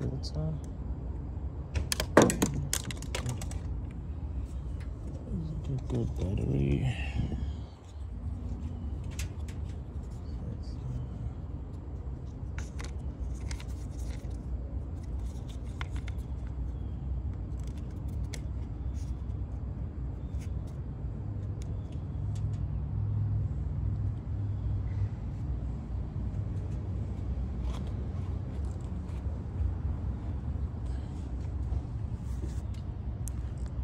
filter. Good battery.